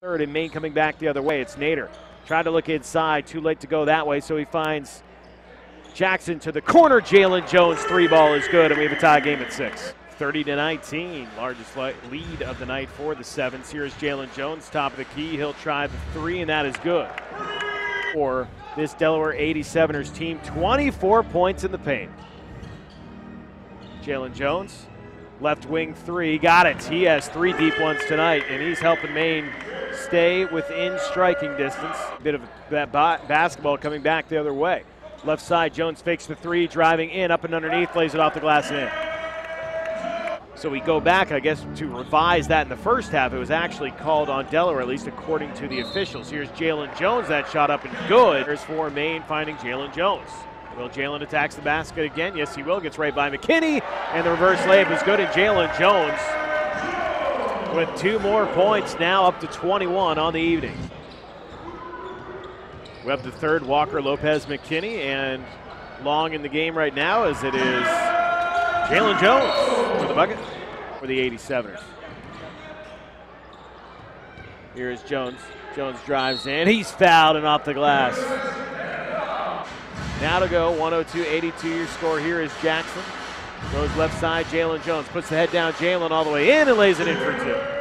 Third and Maine coming back the other way. It's Nader. Tried to look inside, too late to go that way, so he finds Jackson to the corner. Jalen Jones three ball is good, and we have a tie game at six. 30 to 19, largest lead of the night for the Sevens. Here's Jalen Jones, top of the key. He'll try the three, and that is good. For this Delaware 87ers team, 24 points in the paint. Jalen Jones, left wing three, got it. He has three deep ones tonight, and he's helping Maine stay within striking distance. Bit of that basketball coming back the other way. Left side, Jones fakes the three, driving in, up and underneath, lays it off the glass and in. So we go back, I guess, to revise that in the first half. It was actually called on Delaware, at least according to the officials. Here's Jalen Jones. That shot up and good. Here's for Maine finding Jalen Jones. Will Jalen attacks the basket again? Yes, he will. Gets right by McKinney, and the reverse layup is good. And Jalen Jones with two more points now up to 21 on the evening. We have the third Walker Lopez McKinney, and long in the game right now as it is Jalen Jones for the bucket for the 87ers. Here's Jones. Jones drives in. He's fouled and off the glass. Now to go, 102-82 your score here is Jackson. Goes left side, Jalen Jones puts the head down, Jalen all the way in and lays it in for two.